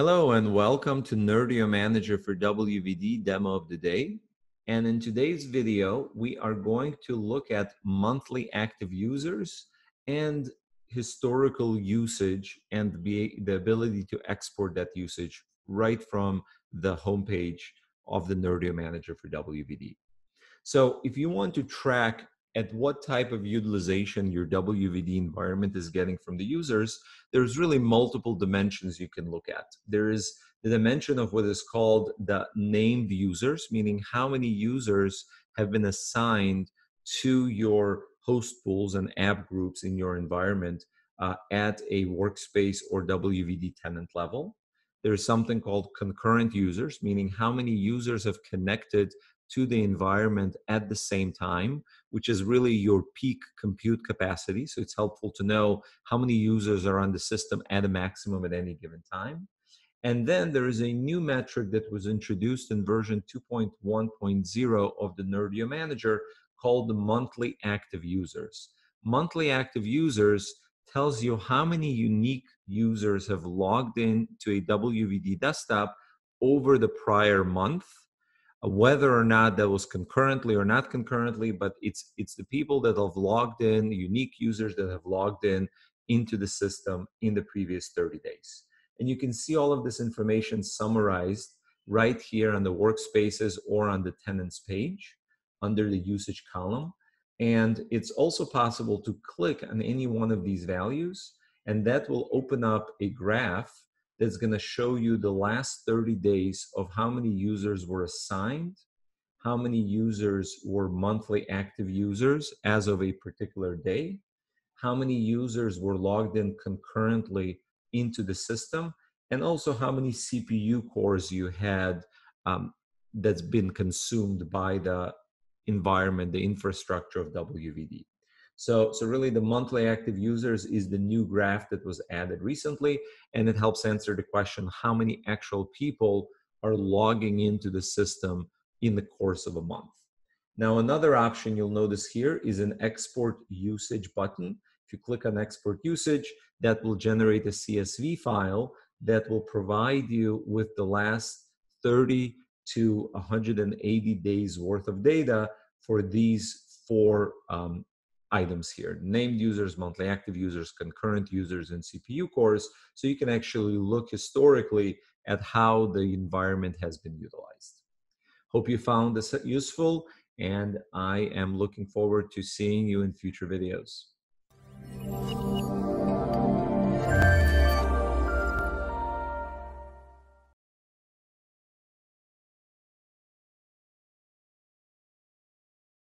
Hello and welcome to Nerdio Manager for WVD demo of the day. And in today's video, we are going to look at monthly active users and historical usage and the, the ability to export that usage right from the homepage of the Nerdio Manager for WVD. So if you want to track at what type of utilization your WVD environment is getting from the users, there's really multiple dimensions you can look at. There is the dimension of what is called the named users, meaning how many users have been assigned to your host pools and app groups in your environment uh, at a workspace or WVD tenant level. There's something called concurrent users, meaning how many users have connected to the environment at the same time, which is really your peak compute capacity. So it's helpful to know how many users are on the system at a maximum at any given time. And then there is a new metric that was introduced in version 2.1.0 of the Nerdio Manager called the monthly active users. Monthly active users tells you how many unique users have logged in to a WVD desktop over the prior month whether or not that was concurrently or not concurrently but it's it's the people that have logged in unique users that have logged in into the system in the previous 30 days. And you can see all of this information summarized right here on the workspaces or on the tenants page under the usage column. And it's also possible to click on any one of these values and that will open up a graph that's going to show you the last 30 days of how many users were assigned, how many users were monthly active users as of a particular day, how many users were logged in concurrently into the system, and also how many CPU cores you had um, that's been consumed by the environment, the infrastructure of WVD. So, so really the monthly active users is the new graph that was added recently, and it helps answer the question, how many actual people are logging into the system in the course of a month? Now, another option you'll notice here is an export usage button. If you click on export usage, that will generate a CSV file that will provide you with the last 30 to 180 days worth of data for these four um, items here. Named users monthly active users concurrent users and cpu cores so you can actually look historically at how the environment has been utilized. Hope you found this useful and i am looking forward to seeing you in future videos